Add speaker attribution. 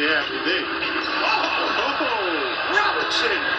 Speaker 1: they have today. Oh, Robertson